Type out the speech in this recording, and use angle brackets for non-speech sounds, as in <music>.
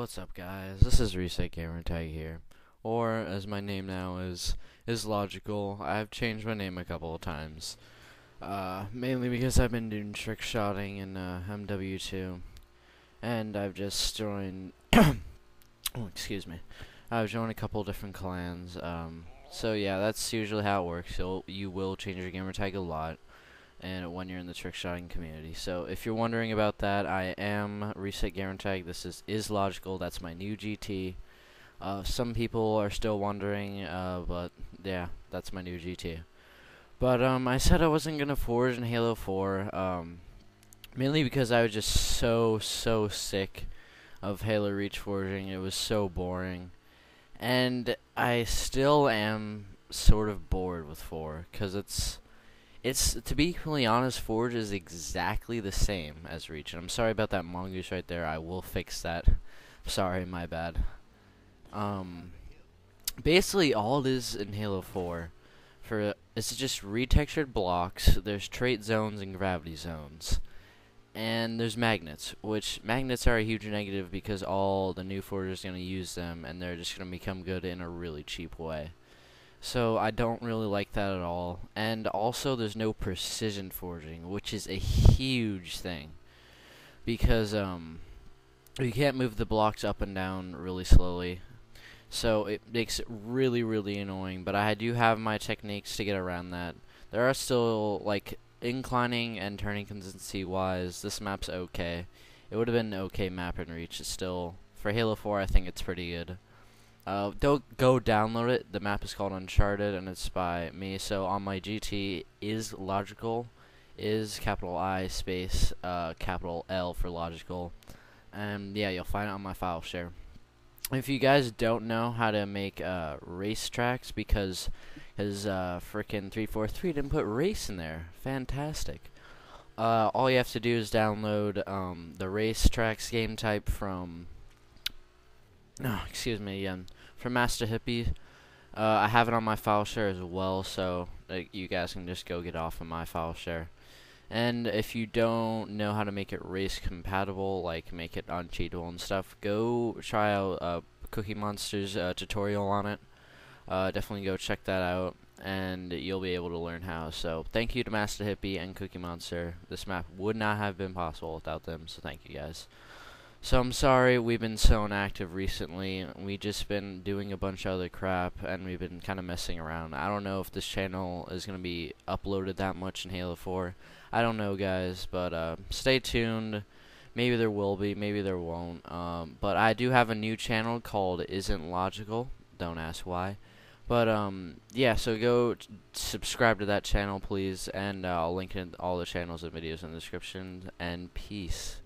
what's up guys? This is Reset Gamer Tag here. Or, as my name now is, is Logical. I've changed my name a couple of times. Uh, mainly because I've been doing trick shotting in uh, MW2. And I've just joined... <coughs> oh, excuse me. I've joined a couple different clans. Um, so yeah, that's usually how it works. You'll, you will change your gamer tag a lot and when you're in the trick shotting community. So if you're wondering about that, I am Reset Garantag. This is is logical. That's my new GT. Uh, some people are still wondering, uh, but yeah, that's my new GT. But um, I said I wasn't gonna forge in Halo 4, um, mainly because I was just so so sick of Halo Reach forging. It was so boring, and I still am sort of bored with 4 because it's it's to be completely honest, Forge is exactly the same as Reach. And I'm sorry about that mongoose right there. I will fix that. Sorry, my bad. Um, basically all it is in Halo 4 for it's just retextured blocks. There's trait zones and gravity zones. And there's magnets, which magnets are a huge negative because all the new forgers are going to use them and they're just going to become good in a really cheap way. So I don't really like that at all. And also there's no precision forging, which is a huge thing. Because um you can't move the blocks up and down really slowly. So it makes it really really annoying, but I do have my techniques to get around that. There are still like inclining and turning consistency wise, this map's okay. It would have been an okay map in Reach. It's still for Halo 4 I think it's pretty good. Uh, don't go download it. The map is called Uncharted, and it's by me. So on my GT is logical, is capital I space uh, capital L for logical, and yeah, you'll find it on my file share. If you guys don't know how to make uh, race tracks, because his uh, frickin' 343 didn't put race in there, fantastic. Uh, all you have to do is download um, the race tracks game type from no, <sniffs> excuse me again. From Master Hippie. Uh, I have it on my file share as well, so you guys can just go get off of my file share. And if you don't know how to make it race compatible, like make it uncheatable and stuff, go try out uh, Cookie Monster's uh, tutorial on it. Uh, definitely go check that out, and you'll be able to learn how. So thank you to Master Hippie and Cookie Monster. This map would not have been possible without them, so thank you guys. So I'm sorry we've been so inactive recently. We just been doing a bunch of other crap and we've been kind of messing around. I don't know if this channel is going to be uploaded that much in Halo 4. I don't know guys, but uh, stay tuned. Maybe there will be, maybe there won't. Um, but I do have a new channel called Isn't Logical. Don't ask why. But um, yeah, so go subscribe to that channel, please, and uh, I'll link in all the channels and videos in the description. And peace.